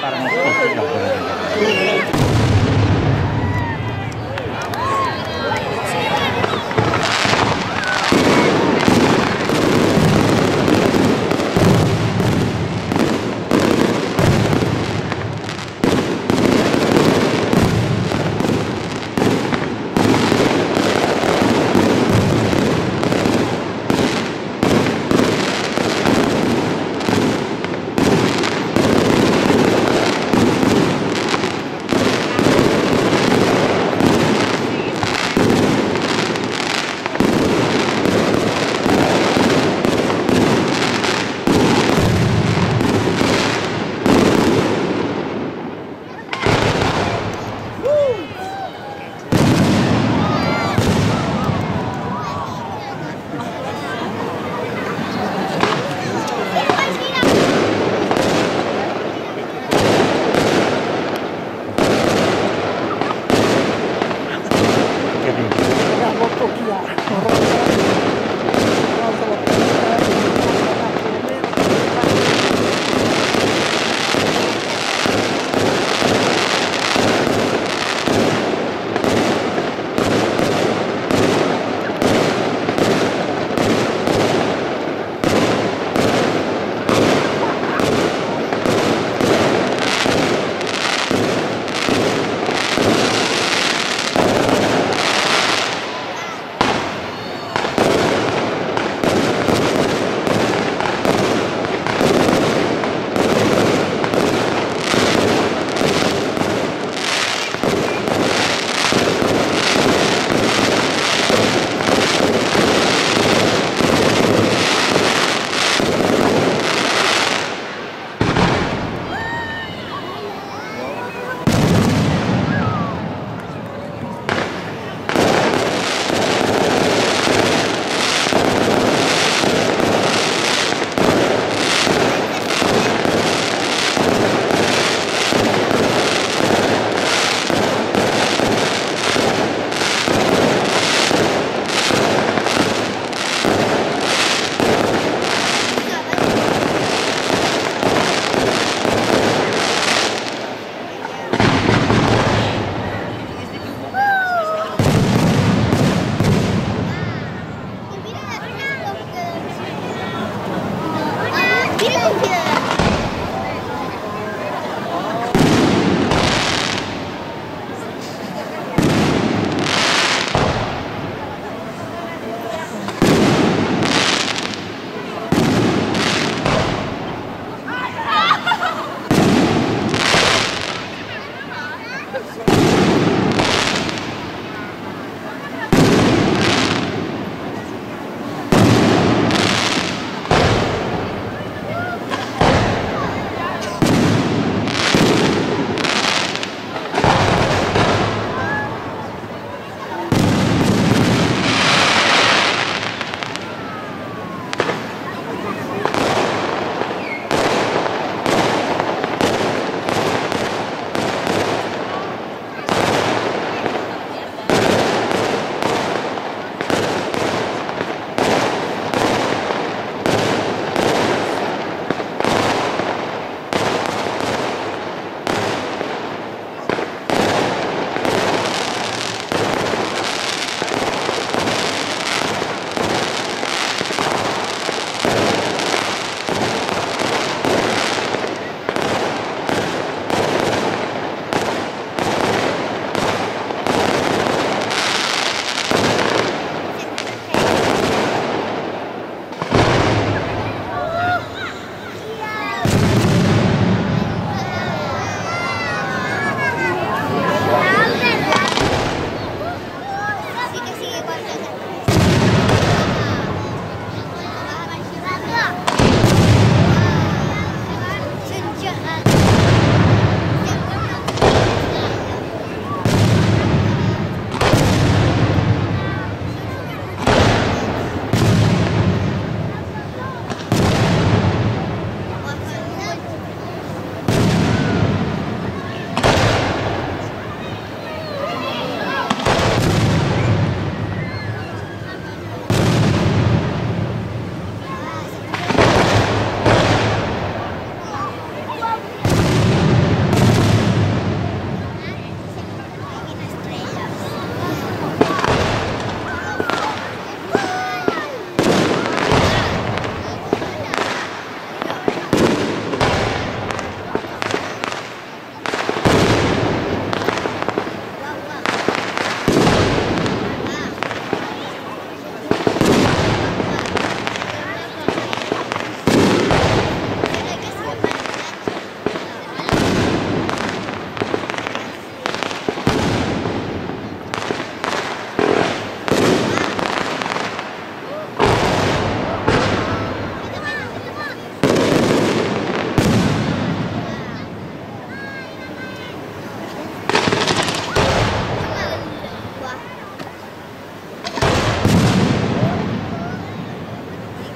parang Oh,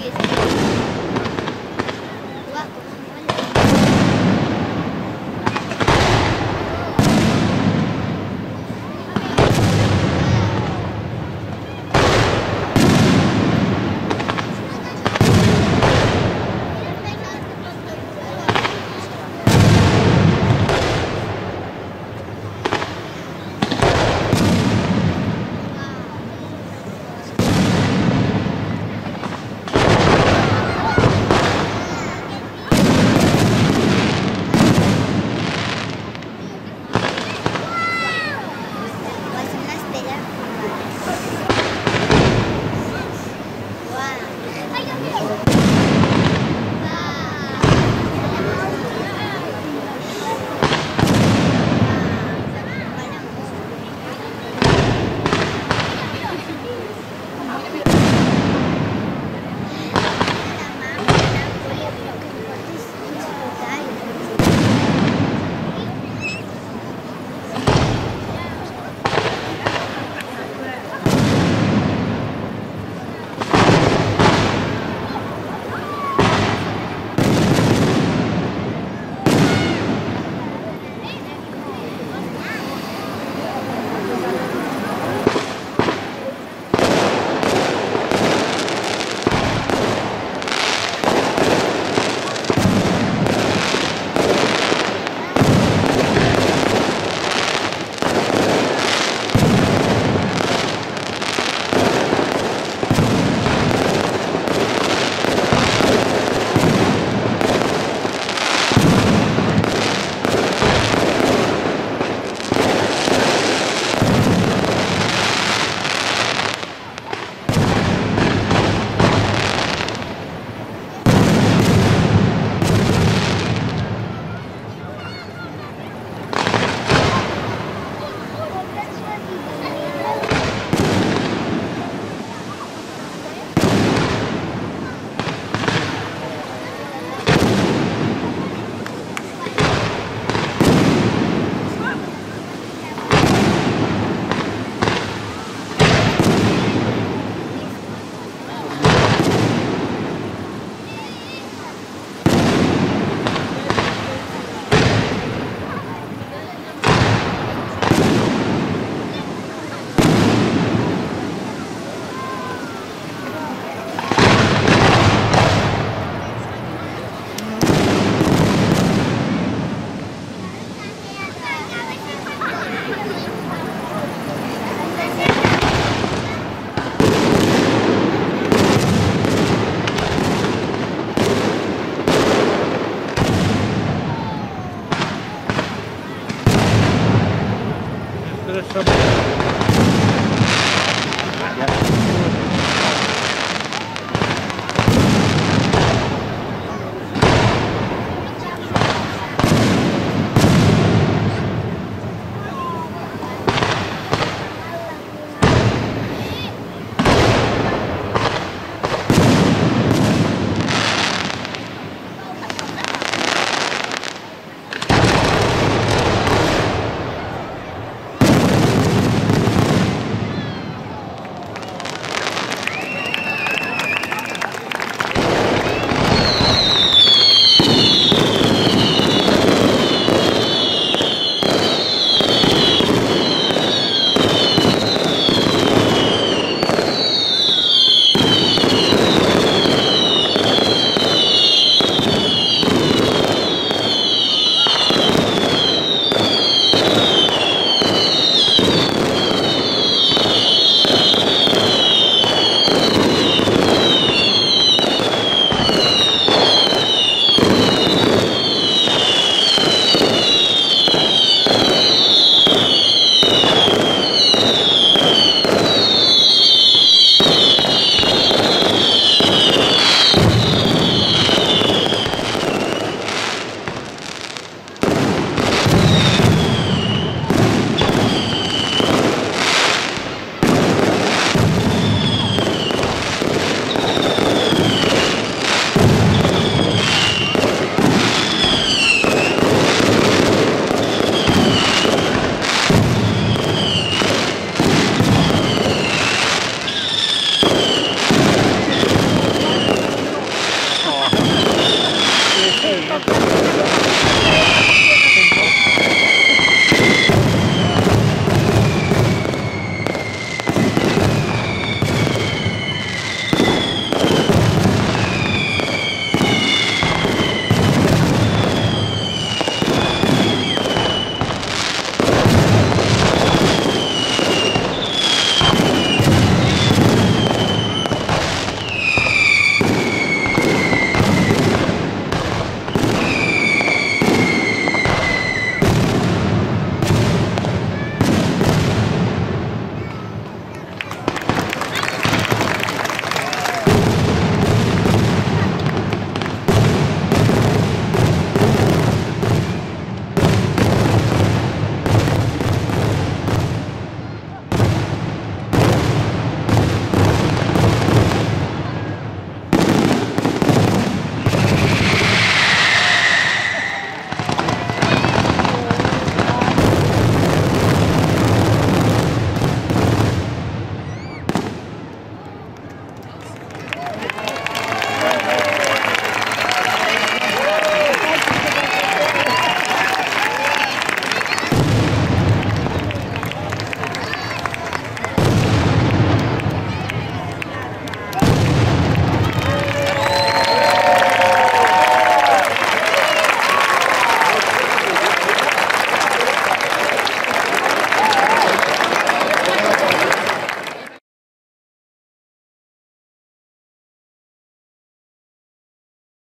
previous